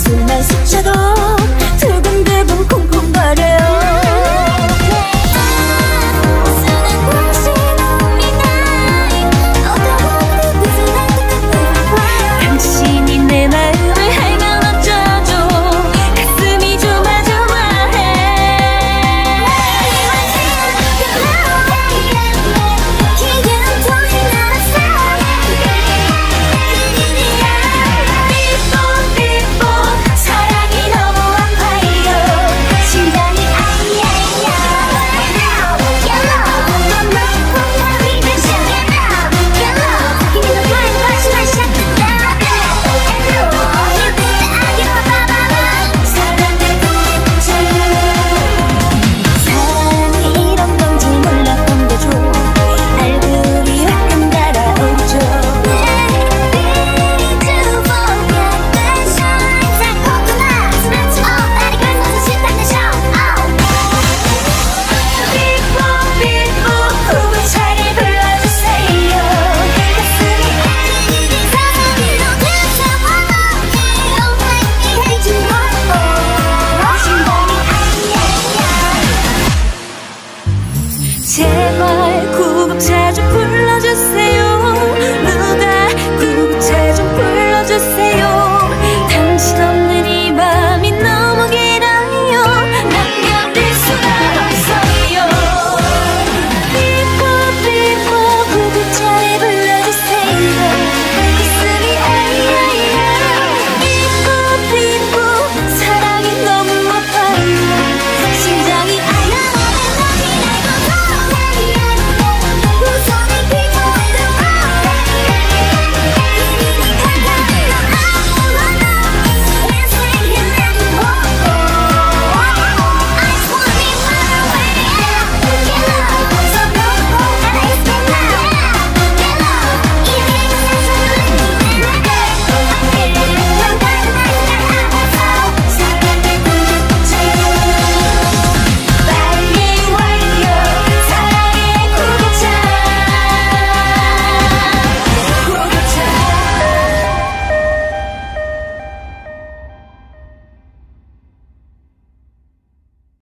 soon as